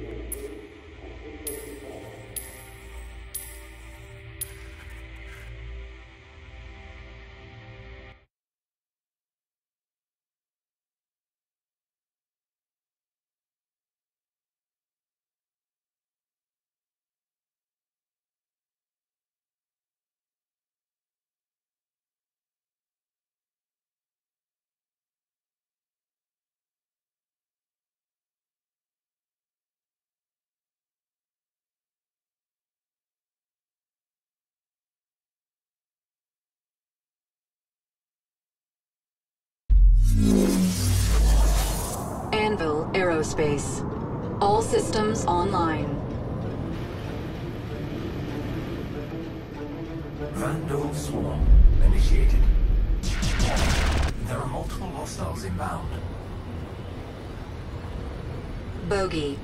Anvil Aerospace. All systems online. Vandal Swarm initiated. There are multiple hostiles inbound. Bogey.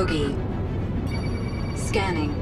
Kogi. Scanning.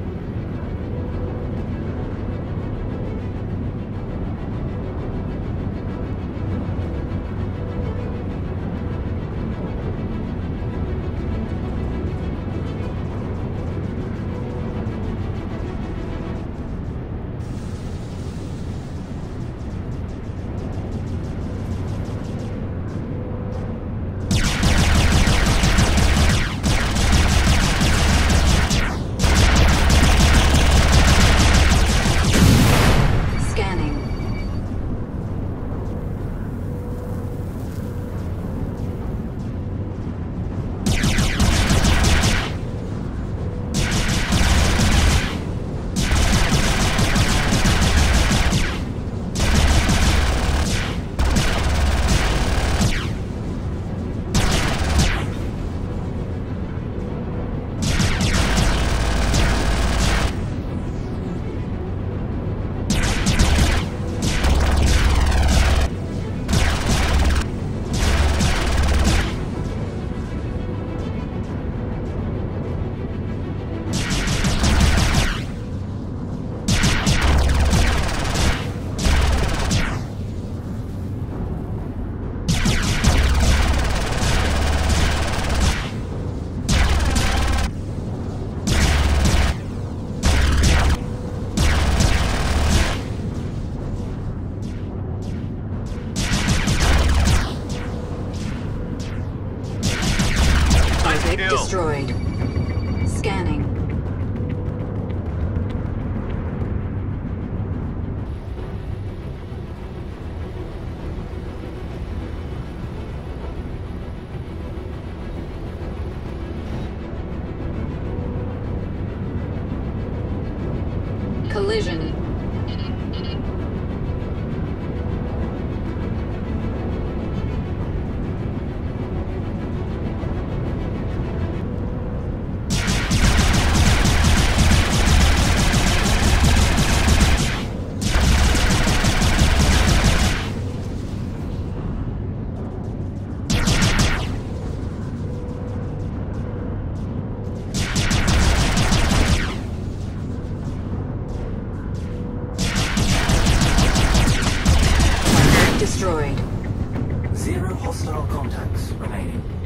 Destroyed. Zero hostile contacts remaining.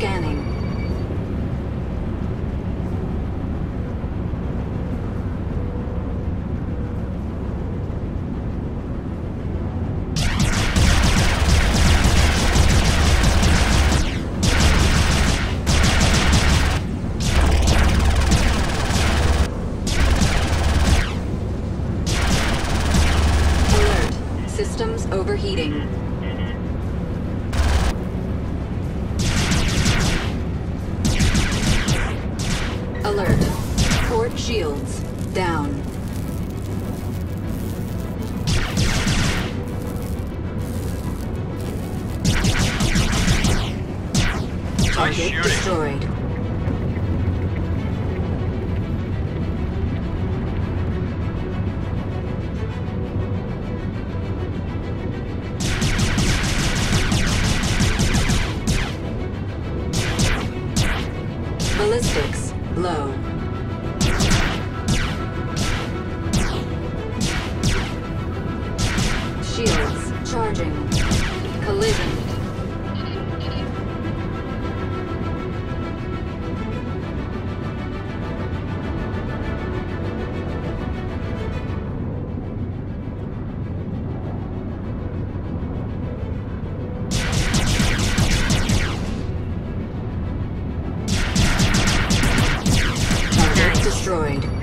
Scanning. Systems overheating. Shields down. Target destroyed. Charging. Collision. Destroyed.